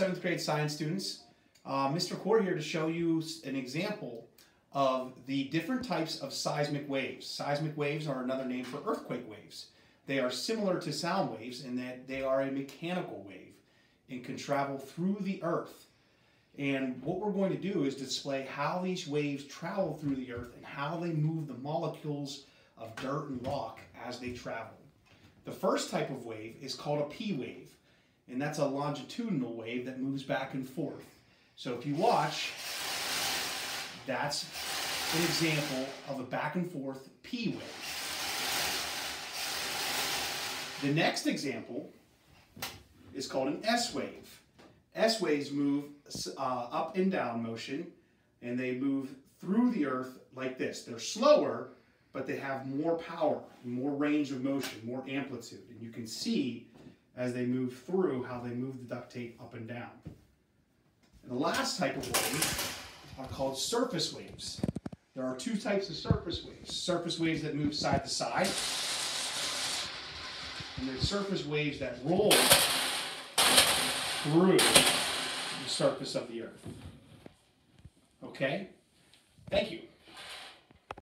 seventh grade science students. Uh, Mr. Corr here to show you an example of the different types of seismic waves. Seismic waves are another name for earthquake waves. They are similar to sound waves in that they are a mechanical wave and can travel through the earth. And what we're going to do is display how these waves travel through the earth and how they move the molecules of dirt and rock as they travel. The first type of wave is called a P wave, and that's a longitudinal wave that moves back and forth. So if you watch, that's an example of a back and forth P wave. The next example is called an S wave. S waves move uh, up and down motion, and they move through the earth like this. They're slower, but they have more power, more range of motion, more amplitude. And you can see as they move through how they move the duct tape up and down. And the last type of wave are called surface waves. There are two types of surface waves. Surface waves that move side to side, and there's surface waves that roll through the surface of the earth. Okay? Thank you.